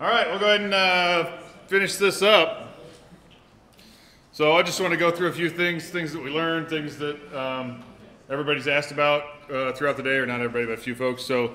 All right, we'll go ahead and uh, finish this up. So I just want to go through a few things, things that we learned, things that um, everybody's asked about uh, throughout the day, or not everybody, but a few folks. So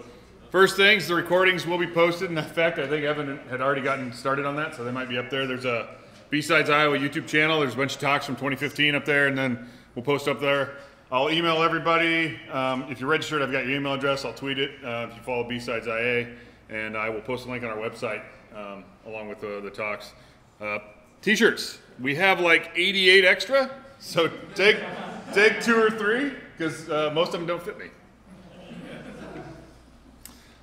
first things, the recordings will be posted. In fact, I think Evan had already gotten started on that, so they might be up there. There's a B-Sides Iowa YouTube channel. There's a bunch of talks from 2015 up there, and then we'll post up there. I'll email everybody. Um, if you're registered, I've got your email address. I'll tweet it uh, if you follow B-Sides IA, and I will post a link on our website um, along with the, the talks. Uh, t-shirts. We have like 88 extra, so take take two or three because uh, most of them don't fit me.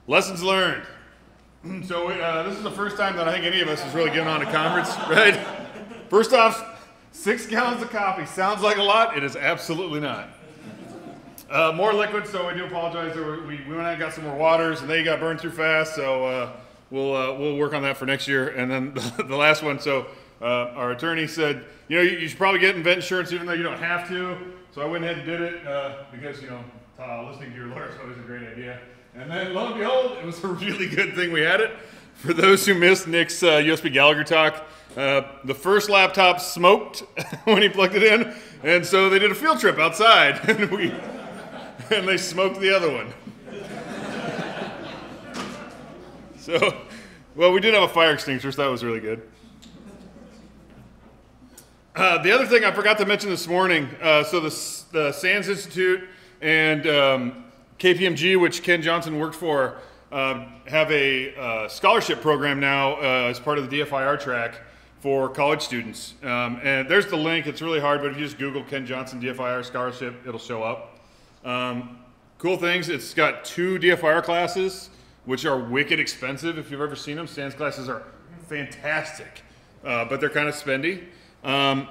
Lessons learned. So uh, this is the first time that I think any of us has really given on a conference, right? First off, six gallons of coffee sounds like a lot. It is absolutely not. Uh, more liquid, so we do apologize. We, we went out and got some more waters, and they got burned through fast. So uh, we'll uh, we'll work on that for next year. And then the, the last one. So uh, our attorney said, you know, you, you, should probably get event insurance even though you don't have to. So I went ahead and did it uh, because you know uh, listening to your lawyer is always a great idea. And then lo and behold, it was a really good thing we had it. For those who missed Nick's USB Gallagher talk, the first laptop smoked when he plugged it in, and so they did a field trip outside, and we and they smoked the other one. so, well, we did have a fire extinguisher, so that was really good. Uh, the other thing I forgot to mention this morning uh, so the, the SANS Institute and um, KPMG, which Ken Johnson worked for, uh, have a uh, scholarship program now uh, as part of the DFIR track for college students. Um, and there's the link. It's really hard, but if you just Google Ken Johnson DFIR scholarship, it'll show up. Um, cool things, it's got two DFIR classes, which are wicked expensive if you've ever seen them. SANS classes are fantastic, uh, but they're kind of spendy. Um,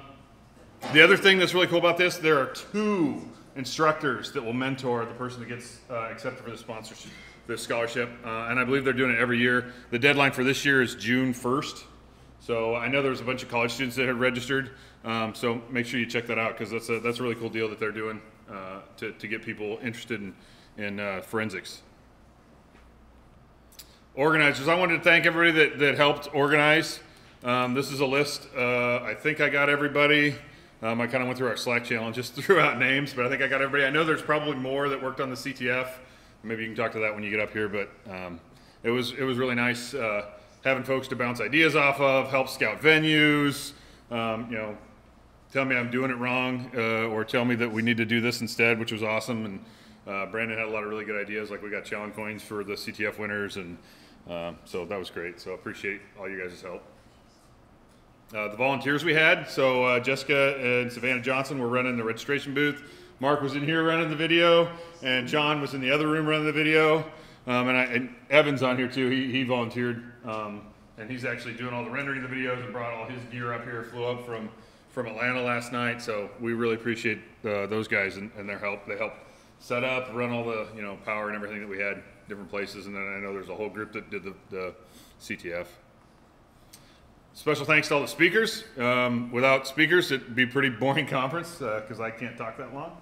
the other thing that's really cool about this, there are two instructors that will mentor the person that gets uh, accepted for the sponsorship, the scholarship, uh, and I believe they're doing it every year. The deadline for this year is June 1st. So I know there's a bunch of college students that have registered. Um, so make sure you check that out because that's a, that's a really cool deal that they're doing uh, to, to get people interested in, in uh, forensics. Organizers, I wanted to thank everybody that, that helped organize. Um, this is a list. Uh, I think I got everybody. Um, I kind of went through our Slack channel and just threw out names, but I think I got everybody. I know there's probably more that worked on the CTF. Maybe you can talk to that when you get up here, but um, it was it was really nice uh, having folks to bounce ideas off of, help scout venues, um, you know, tell me I'm doing it wrong, uh, or tell me that we need to do this instead, which was awesome. And uh, Brandon had a lot of really good ideas, like we got challenge coins for the CTF winners, and uh, so that was great. So I appreciate all you guys' help. Uh, the volunteers we had, so uh, Jessica and Savannah Johnson were running the registration booth. Mark was in here running the video, and John was in the other room running the video. Um, and, I, and, Evan's on here too. He, he volunteered, um, and he's actually doing all the rendering of the videos and brought all his gear up here. Flew up from from Atlanta last night, so we really appreciate uh, those guys and, and, their help. They helped set up, run all the you know power and everything that we had different places, and then I know there's a whole group that did the, the CTF. Special thanks to all the speakers. Um, without speakers, it'd be a pretty boring conference because uh, I can't talk that long.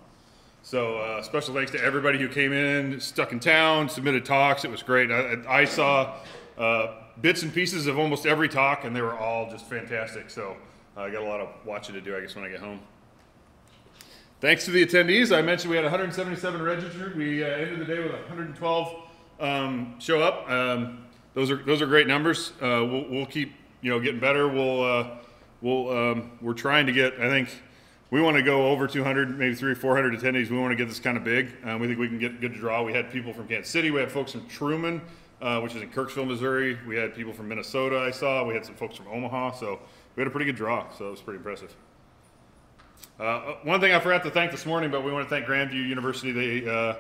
So uh, special thanks to everybody who came in, stuck in town, submitted talks. It was great. I, I saw uh, bits and pieces of almost every talk, and they were all just fantastic. So I got a lot of watching to do, I guess, when I get home. Thanks to the attendees. I mentioned we had 177 registered. We uh, ended the day with 112 um, show up. Um, those are those are great numbers. Uh, we'll, we'll, keep you know getting better. We'll uh, we'll um, we're trying to get. I think we want to go over 200, maybe three, 400 attendees. We want to get this kind of big. Um, we think we can get good draw. We had people from Kansas City. We had folks from Truman, uh, which is in Kirksville, Missouri. We had people from Minnesota. I saw. We had some folks from Omaha. So we had a pretty good draw, so it was pretty impressive. Uh, uh, one thing I forgot to thank this morning, but we want to thank Grandview University. They uh,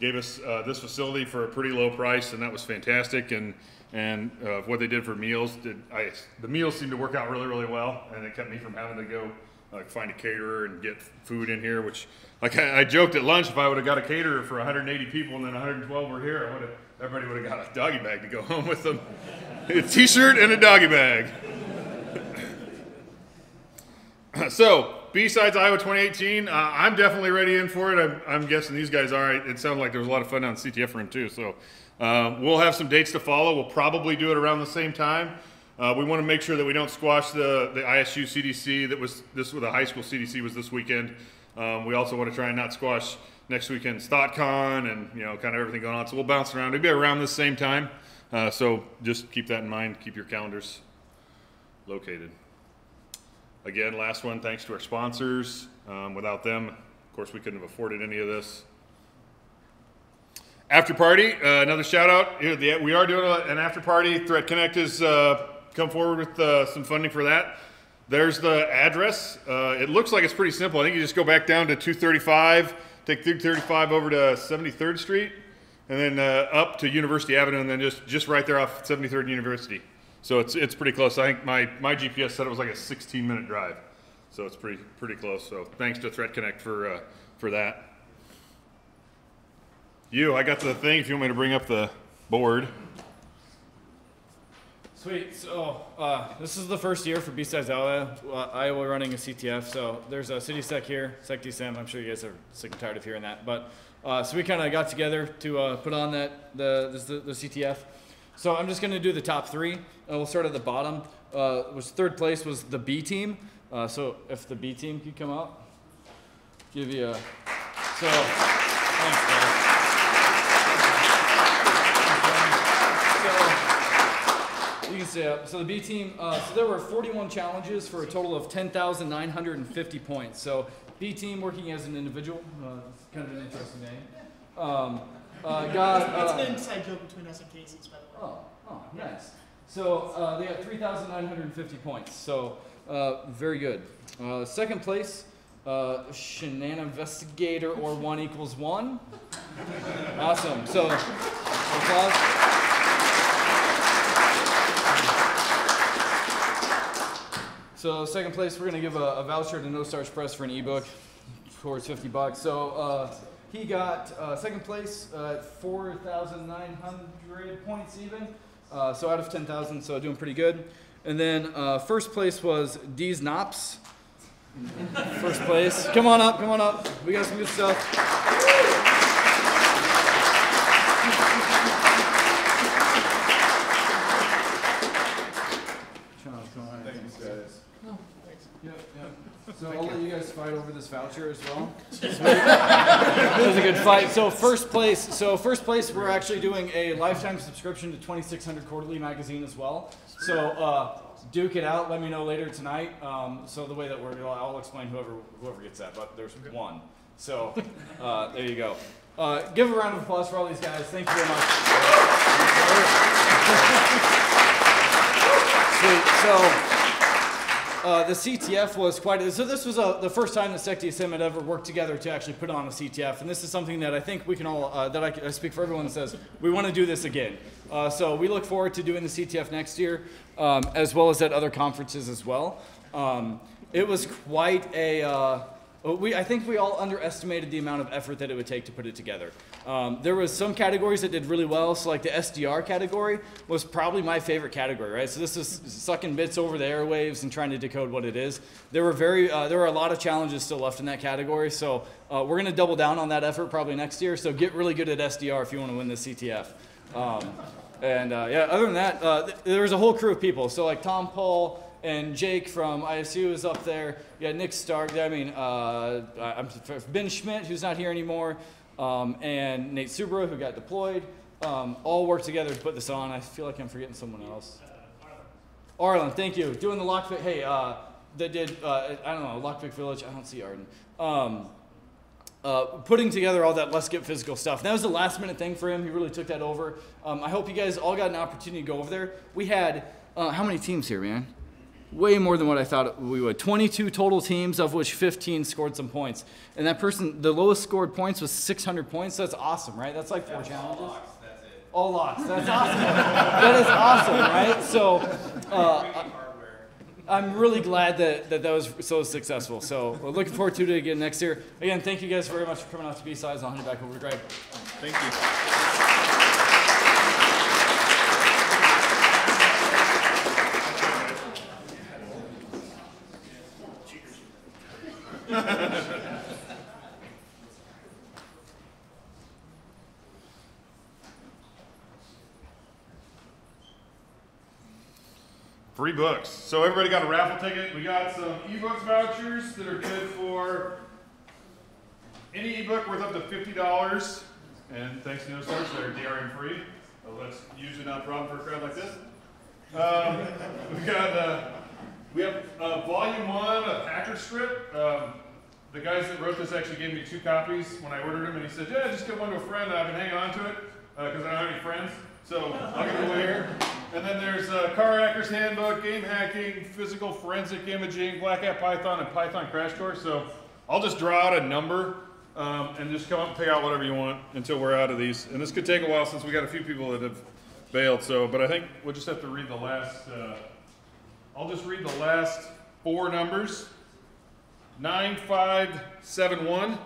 gave us uh, this facility for a pretty low price, and that was fantastic. And and uh, what they did for meals, did I, the meals seemed to work out really really well, and it kept me from having to go find a caterer and get food in here. Which like I, I joked at lunch, if I would have got a caterer for 180 people and then 112 were here, I would have everybody would have got a doggy bag to go home with them, a t-shirt and a doggy bag. so, B-Sides Iowa 2018, uh, I'm definitely ready in for it. I'm, I'm, guessing these guys are. It sounded like there was a lot of fun on CTF room too. So, Uh, we'll have some dates to follow. We'll probably do it around the same time. Uh, we want to make sure that we don't squash the, the ISU CDC that was this with the high school CDC was this weekend. Um, we also want to try and not squash next weekend StotCon and you know kind of everything going on. So we'll bounce around. It'll be around the same time. Uh, so just keep that in mind. Keep your calendars located. Again, last one. Thanks to our sponsors. Um, without them, of course, we couldn't have afforded any of this. After party, uh, another shout out. Here, the, we are doing an after party. ThreatConnect has uh, come forward with uh, some funding for that. There's the address. Uh, it looks like it's pretty simple. I think you just go back down to 235, take 235 over to 73rd Street, and then uh, up to University Avenue, and then just just right there off 73rd University. So it's it's pretty close. I think my my GPS said it was like a 16 minute drive. So it's pretty pretty close. So thanks to ThreatConnect for uh, for that. You, I got the thing. If you want me to bring up the board. Sweet. So uh, this is the first year for B-Sides Iowa, uh, Iowa running a CTF. So there's a city sec here, SecDSM. I'm sure you guys are sick and tired of hearing that. But uh, so we kind of got together to uh, put on that the, this, the the CTF. So I'm just going to do the top three. Uh, we'll start at the bottom. Uh, was third place was the B team. Uh, so if the B team could come out, give you a so. Thanks, guys. You can say up. So the B team, uh, so there were 41 challenges for a total of 10,950 points. So B team working as an individual, uh, kind of an interesting name. Um, uh, got, It's uh, an inside joke between us and Casey's, by the way. Oh, oh, nice. So uh, they have 3,950 points. So uh, very good. Uh, second place, uh, Shanana Investigator or one equals one. Awesome. So applause. So second place, we're gonna give a, a voucher to No Starch Press for an ebook towards 50 bucks. So uh, he got uh, second place at 4,900 points even. Uh, so out of 10,000, so doing pretty good. And then uh, first place was D's Knops. First place. Come on up, come on up. We got some good stuff. Sean, come on. Thanks, guys. Yep, yep. So I'll let you guys fight over this voucher as well. It was a good fight. So first place, so first place, we're actually doing a lifetime subscription to 2600 Quarterly magazine as well. So uh, duke it out. Let me know later tonight. Um, so the way that we're, I'll, I'll explain whoever whoever gets that. But there's one. So uh, there you go. Uh, give a round of applause for all these guys. Thank you very much. Sweet. So. Uh, the CTF was quite. So this was uh the first time that SecDSM had ever worked together to actually put on a CTF, and this is something that I think we can all uh, that I, I speak for everyone that says we want to do this again. Uh, so we look forward to doing the CTF next year, um, as well as at other conferences as well. Um, it was quite a. Uh, we, I think we all underestimated the amount of effort that it would take to put it together. Um, there was some categories that did really well. So like the SDR category was probably my favorite category, right? So this is sucking bits over the airwaves and trying to decode what it is. There were very, uh, there were a lot of challenges still left in that category. So uh, we're going to double down on that effort probably next year. So get really good at SDR if you want to win the CTF. Um, and uh, yeah, other than that, uh, th- there was a whole crew of people. So like Tom Paul and Jake from ISU is up there. You got Nick Stark. I mean, uh, I'm, Ben Schmidt, who's not here anymore, um, and Nate Subra, who got deployed. Um, all worked together to put this on. I feel like I'm forgetting someone else. Arlen, thank you. Doing the Lockpick. Hey, uh, they did. Uh, I don't know Lockpick Village. I don't see Arden. Um, uh, putting together all that let's get physical stuff. That was the last minute thing for him. He really took that over. Um, I hope you guys all got an opportunity to go over there. We had uh, how many teams here, man? Way more than what I thought we would. 22 total teams, of which 15 scored some points. And that person, the lowest scored points was 600 points. That's awesome, right? That's like four challenges. All lost. That's awesome. that is awesome, right? So, uh, I'm really glad that, that that was so successful. So, we're looking forward to it again next year. Again, thank you guys very much for coming out to B-Sides. I'll hand it back over to Greg. Thank you. Free books. So everybody got a raffle ticket. We got some ebooks vouchers that are good for any ebook worth up to $50. And thanks to those source, they're DRM free. Well, that's usually not a problem for a crowd like this. Um, we got uh, we have uh, volume one of Hacker Script. Um, the guys that wrote this actually gave me two copies when I ordered them, and he said, "Yeah, just give one to a friend. I've been hanging on to it because I don't have any friends, so I'll give it away here." And then there's uh, Car Hacker's Handbook, Game Hacking, Practical Forensic Imaging, Black Hat Python, and Python Crash Course. So I'll just draw out a number um, and just come up and pick out whatever you want until we're out of these. And this could take a while since we got a few people that have bailed. So, but I think we'll just have to read the last. Uh, I'll just read the last four numbers. Nine five seven one.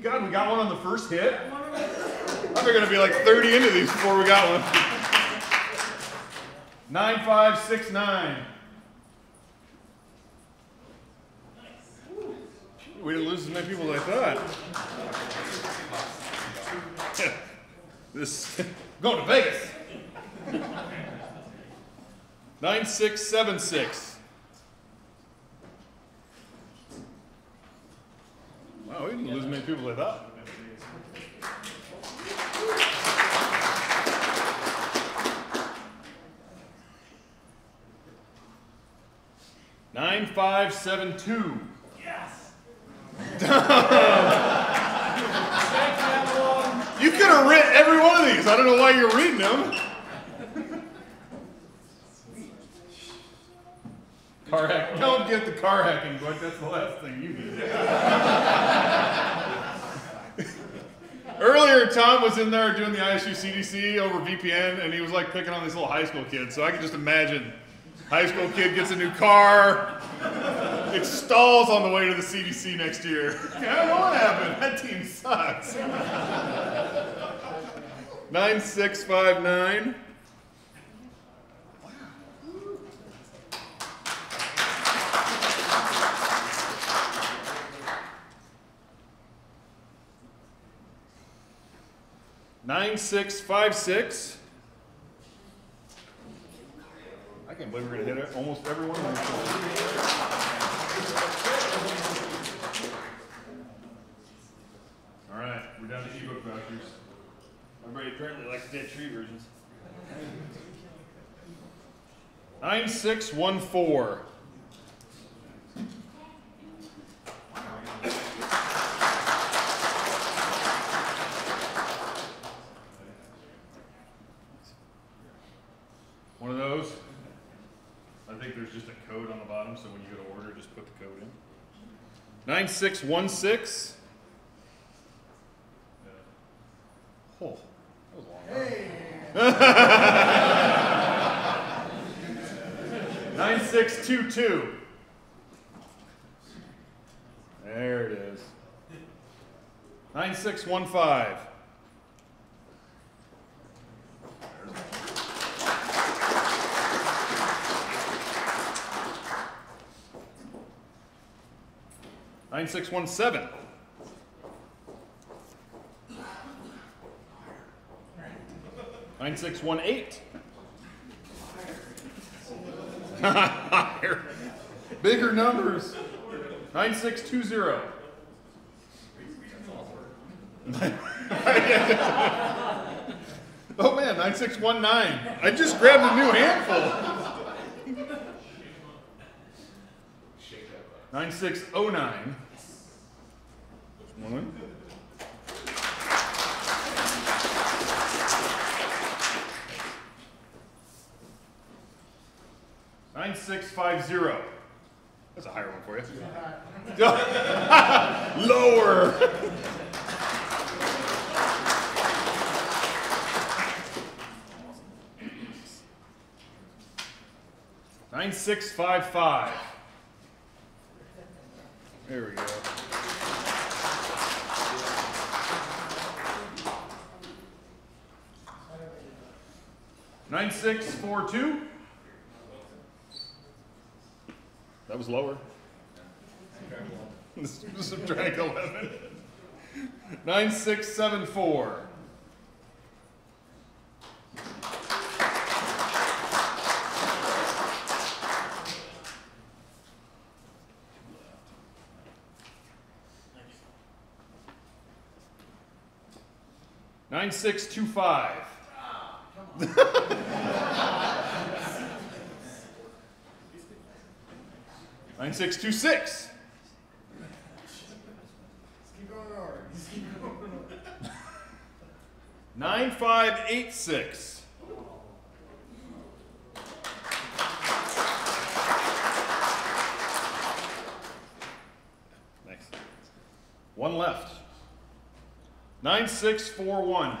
God, we got one on the first hit. I thought we were gonna be like 30 into these before we got one. Nine five six nine. We didn't lose as many people as I thought. this going to Vegas. Nine six seven six. Wow, we didn't lose many people I thought. Nine five seven two. You could have read every one of these. I don't know why you're reading them. Car hack. Don't get the car hacking book. That's the last thing you need. Earlier, Tom was in there doing the ISU CDC over VPN, and he was like picking on these little high school kids. So I can just imagine, high school kid gets a new car, it stalls on the way to the CDC next year. I don't know what happened. That team sucks. 9659. Nine six five six. I can't believe we're gonna hit it almost every one of. All right, we're down to ebook vouchers. Everybody apparently likes dead tree versions. Nine six one four. One of those. I think there's just a code on the bottom, so when you go to order, just put the code in. 9616. Oh, one. 9622. There it is. 9615. Nine six one seven. Nine six one eight. Bigger numbers. Nine six two zero. oh man, nine six one nine. I just grabbed a new handful. Nine six oh nine. One. Nine six five zero. That's a higher one for you. Lower. Nine six five five. There we go. 9642. That was lower. Subtract 11. 9674. Nine six two five. Ah, Nine six two six. Nine five eight six. Next. One left. Nine six four one.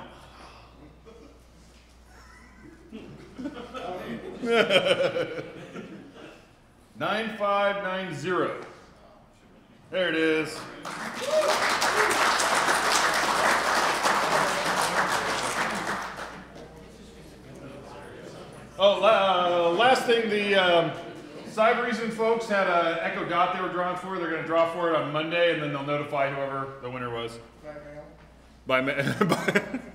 Nine five nine zero. There it is. Oh, uh, last thing, the um, Cybereason folks had an Echo Dot they were drawing for. They're going to draw for it on Monday, and then they'll notify whoever the winner was. By ma-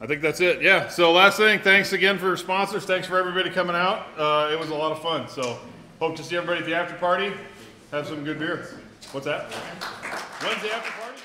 I think that's it. Yeah. So last thing, thanks again for sponsors. Thanks for everybody coming out. Uh, it was a lot of fun. So hope to see everybody at the after party. Have some good beer. What's that? The after party?